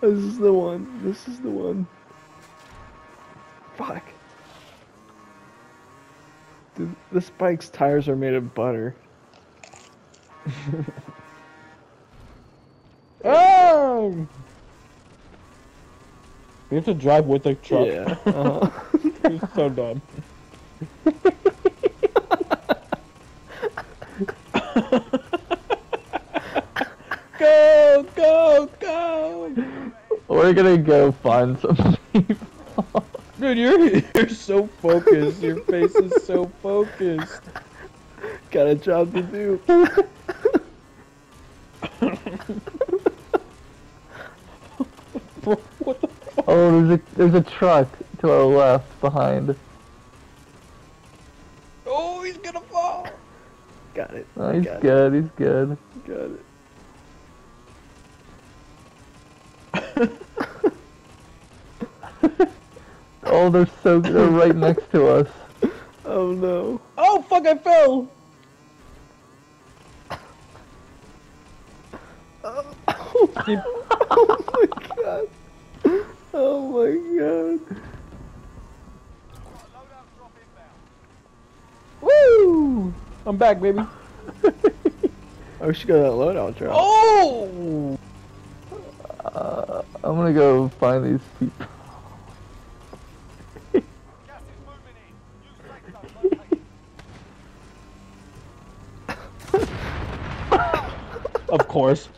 This is the one. This is the one. Fuck. Dude, this bike's tires are made of butter. Oh! We have to drive with the truck. Yeah. Uh-huh. it's so dumb. go, go! We're gonna go find some people. Dude, you're you're so focused. Your face is so focused. Got a job to do. What the fuck? Oh, there's a there's a truck to our left behind. Oh, he's gonna fall. Got it. Oh, he's Got good. He's good. Got it. Oh, they're so they're right next to us. Oh no. Oh fuck! I fell. Keep- Oh my god. Oh my god. Woo! I'm back, baby. I wish you got that loadout drop. Oh! Gonna go find these people. Of course.